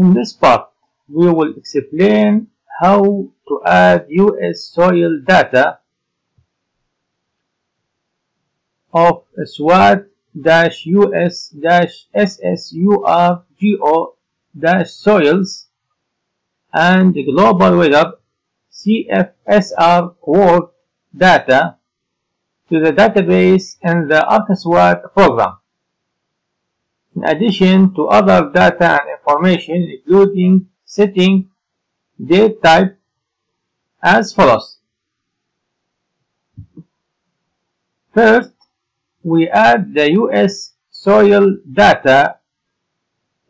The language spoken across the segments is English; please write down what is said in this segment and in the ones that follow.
In this part, we will explain how to add US soil data of SWAT-US-SSURGO-soils and global weather CFSR world data to the database in the ArcSWAT program, in addition to other data and information including setting, date type, as follows. First, we add the US soil data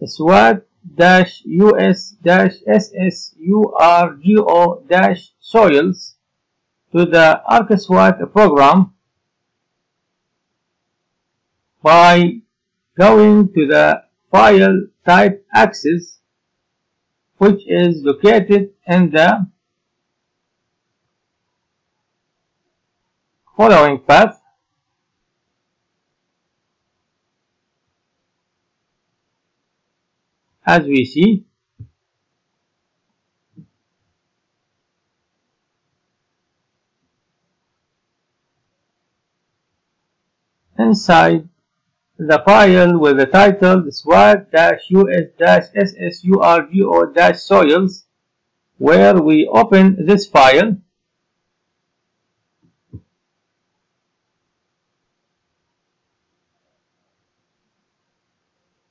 SWAT-US-SSURGO-soils to the ArcSWAT program by going to the file type access which is located in the following path. As we see inside the file with the title SWAT-US-SSURGO-soils where we open this file.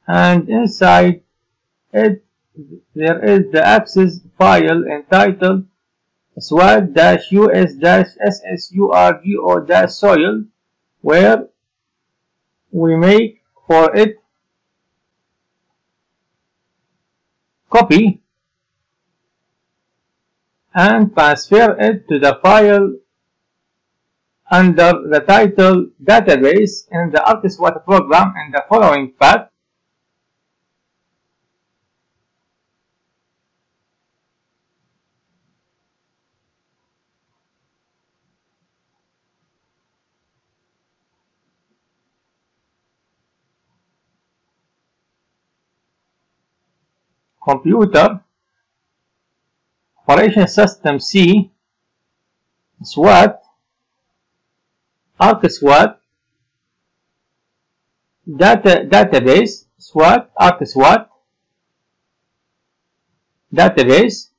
And inside it there is the access file entitled SWAT-US-SSURGO-soil where we make for it copy and transfer it to the file under the title database in the ArcSWAT program in the following path computer operation system C SWAT ArcSWAT data database SWAT ArcSWAT database.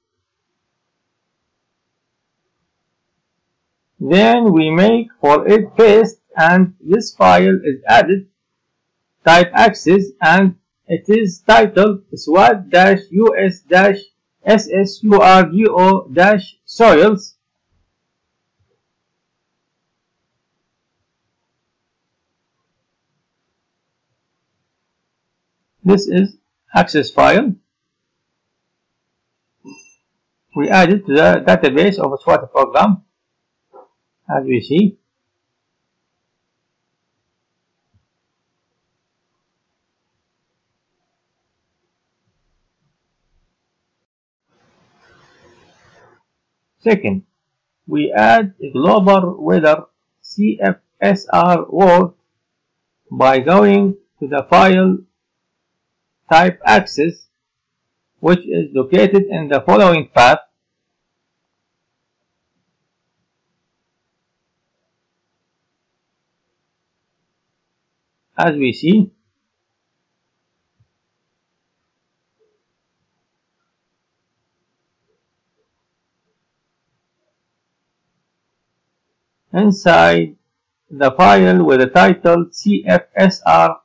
Then we make for it paste and this file is added type access and it is titled SWAT-US-SSURGO-soils This is access file. We add it to the database of a SWAT program as we see. Second, we add global weather CFSR world by going to the file type access which is located in the following path. As we see inside the file with the title cfsr-world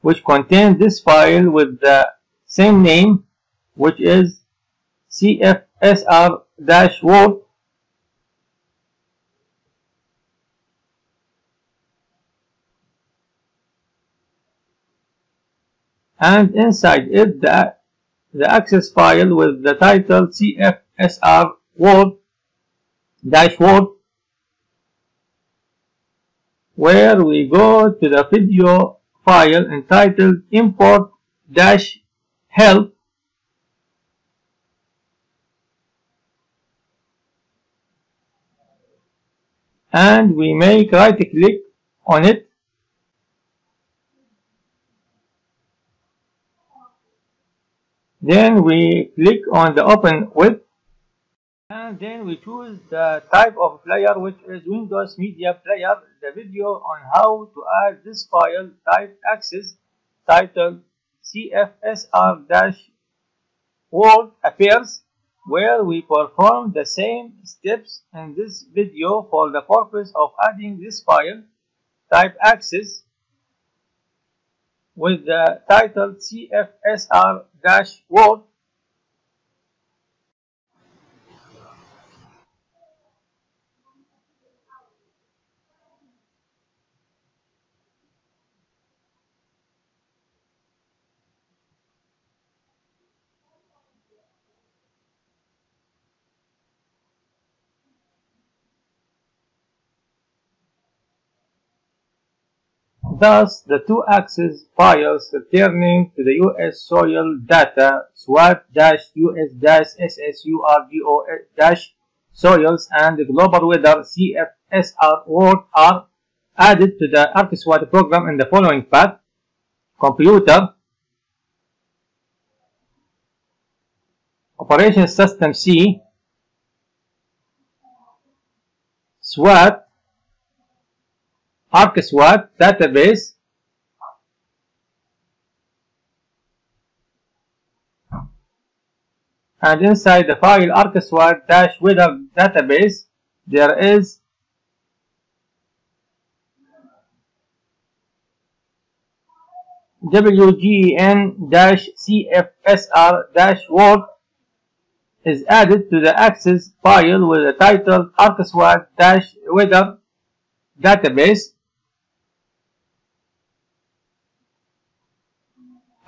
which contains this file with the same name which is cfsr-world and inside it the, the access file with the title cfsr-world dashboard. Where we go to the video file entitled import dash help. And we make right click on it. Then we click on the open with and then we choose the type of player which is Windows Media Player. The video on how to add this file type access titled CFSR-World appears where we perform the same steps in this video for the purpose of adding this file type access with the title CFSR-World Thus, the two access files returning to the US soil data SWAT-US-SSURGO-soils and global weather CFSR world are added to the ArcSWAT program in the following path. Computer Operation System C SWAT ArcSWAT database. And inside the file ArcSWAT-weather database. There is WGN-CFSR-world is added to the access file with the title ArcSWAT-weather database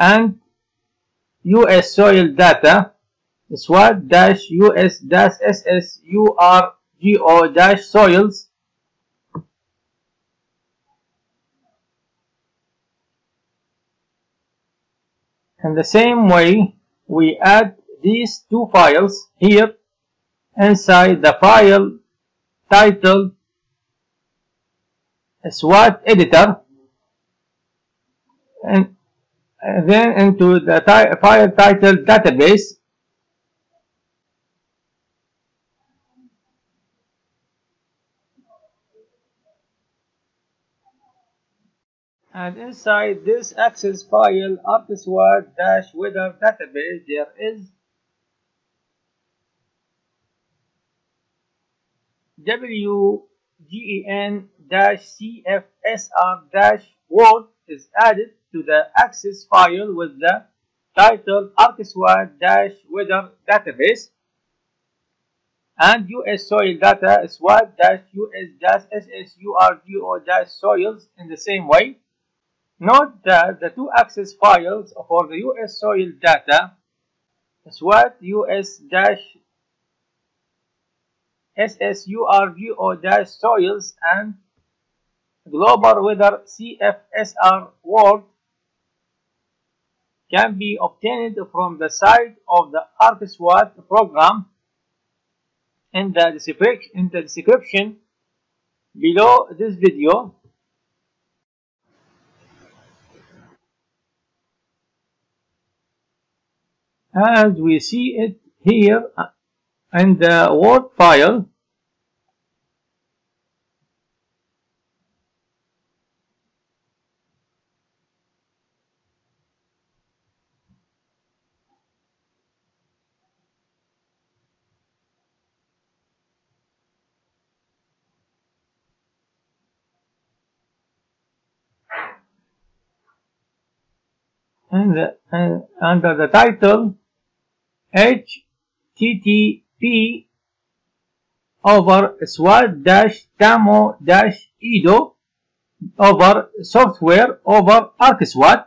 and US soil data SWAT-US-SSURGO-soils in the same way we add these two files here inside the file titled SWAT editor. And Uh, then into the file title database. And inside this access file ArcSWAT-weather database there is WGN-CFSR-world is added to the access file with the title ArcSWAT-weather database and US soil data SWAT-US-SSURGO-soils in the same way. Note that the two access files for the US soil data SWAT US-SSURGO-soils and global weather CFSR world can be obtained from the site of the ArcSWAT program in the in the description below this video. As we see it here in the Word file, and under the title http over swat dash tamu dash edu over software over arcswat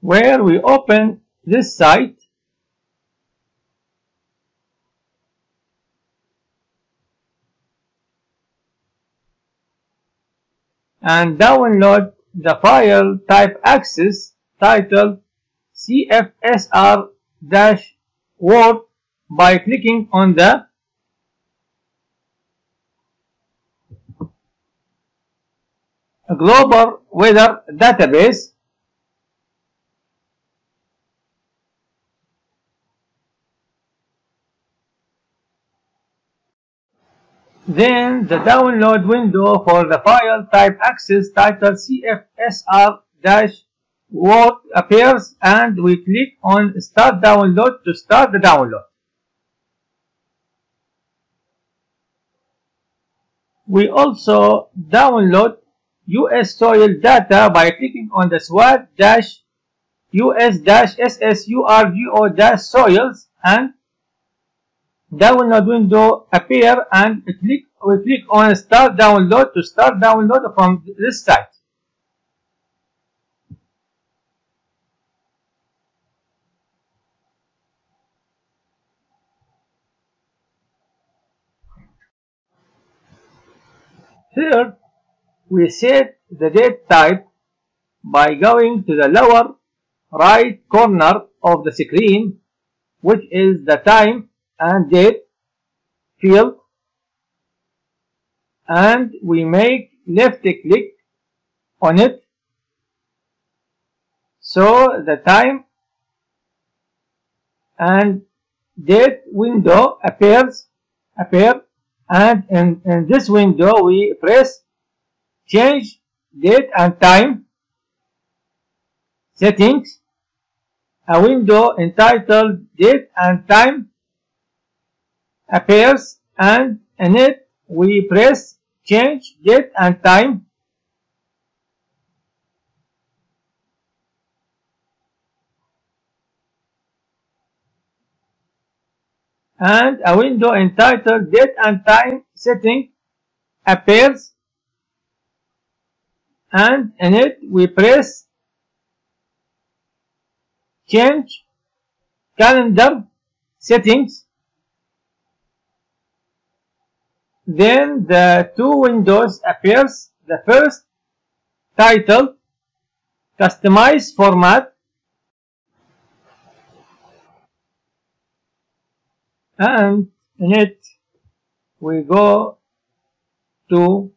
where we open this site and download the file type access titled cfsr-world by clicking on the global weather database. Then the download window for the file type access titled CFSR-World appears and we click on start download to start the download. We also download US soil data by clicking on the SWAT-US-SSURGO-soils and download window appear and click we click on start download to start download from this site. Third, we set the date type by going to the lower right corner of the screen which is the time and date field and we make left click on it. So the time and date window appears appear and in, in this window we press change date and time settings a window entitled date and time appears and in it we press change date and time. And a window entitled date and time setting appears and in it we press change calendar settings then the two windows appears. The first title customize format. And in it we go to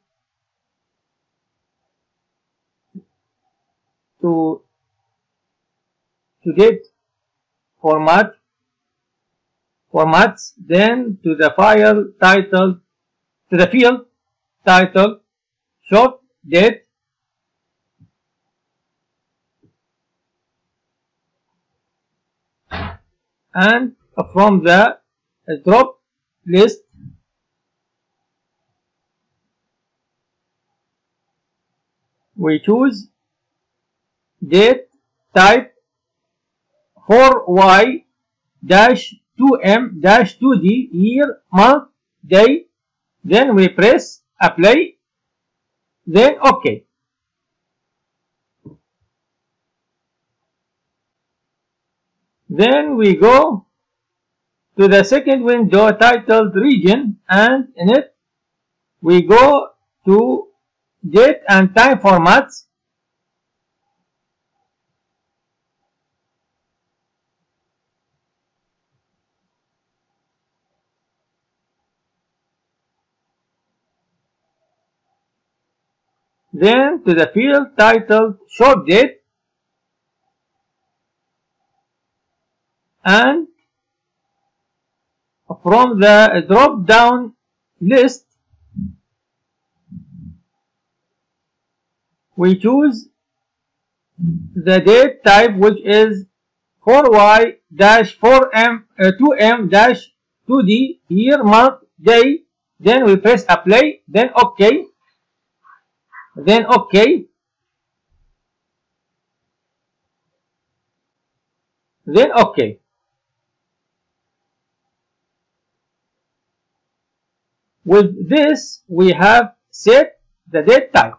to to get format formats. Then to the file title to the field title short date and from the drop list. We choose date type 4y dash 2m dash 2d year month day then we press apply. Then ok then we go to the second window titled region and in it we go to date and time formats then to the field titled short date and from the drop down list we choose the date type which is 4y 4m uh, 2m 2d year month day. Then we press apply. Then ok then okay. Then okay. With this we have set the date type